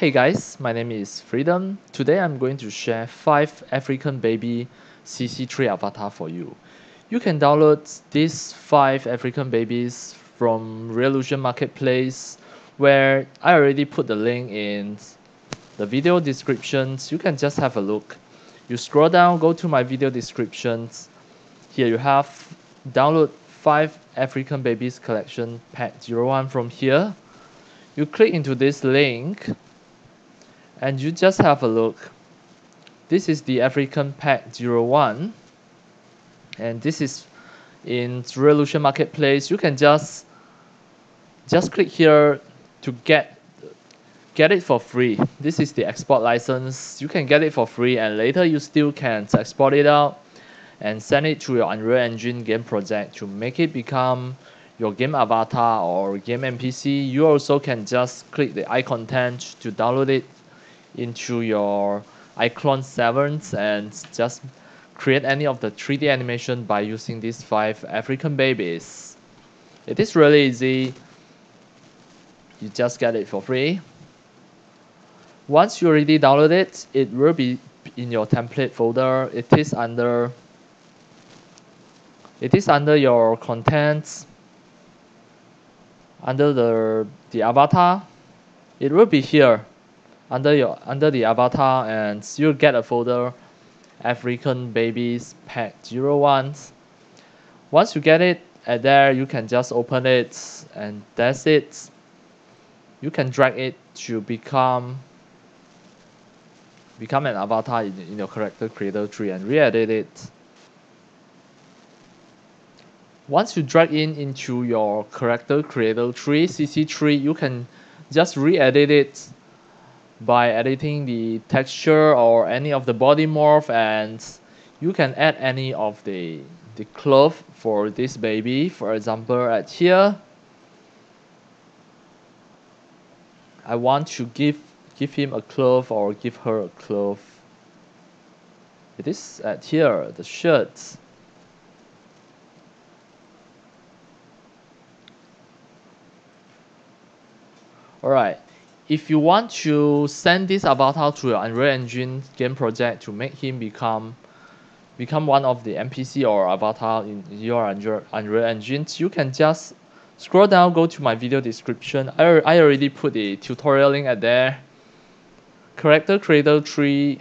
Hey guys, my name is Freedom. Today I'm going to share 5 African baby CC3 avatar for you. You can download these 5 African babies from Reallusion Marketplace where I already put the link in the video descriptions. You can just have a look. You scroll down, go to my video descriptions. Here you have download 5 African babies collection pack 01 from here. You click into this link and you just have a look. This is the African Pack 01 and this is in Reallusion Marketplace. You can just just click here to get get it for free. This is the export license. You can get it for free and later you still can export it out and send it to your Unreal Engine game project to make it become your game avatar or game NPC. You also can just click the iContent to download it into your iClone 7s and just create any of the 3D animation by using these five African babies. It is really easy. You just get it for free. Once you already download it, it will be in your template folder. It is under it is under your contents under the the avatar. It will be here under your under the avatar and you'll get a folder African babies pack 01 once you get it at there you can just open it and that's it. You can drag it to become become an avatar in, in your character creator 3 and re-edit it. Once you drag in into your character creator 3 cc3 you can just re-edit it by editing the texture or any of the body morph and you can add any of the the cloth for this baby. For example at here. I want to give give him a cloth or give her a cloth. It is at here the shirts alright if you want to send this avatar to your Unreal Engine game project to make him become become one of the NPC or avatar in your Unreal Engine, you can just scroll down, go to my video description. I, I already put the tutorial link at there. Character Creator 3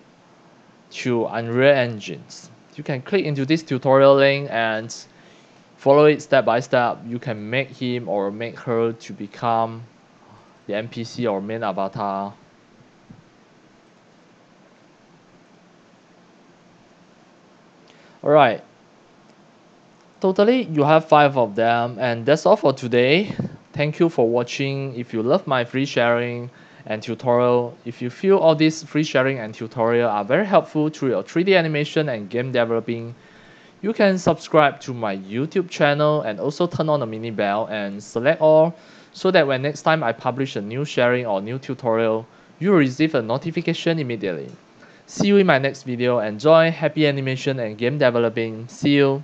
to Unreal Engines. You can click into this tutorial link and follow it step by step. You can make him or make her to become the NPC or main avatar. Alright. Totally you have five of them and that's all for today. Thank you for watching. If you love my free sharing and tutorial if you feel all these free sharing and tutorial are very helpful to your 3d animation and game developing you can subscribe to my youtube channel and also turn on the mini bell and select all so that when next time I publish a new sharing or new tutorial, you will receive a notification immediately. See you in my next video. Enjoy happy animation and game developing. See you.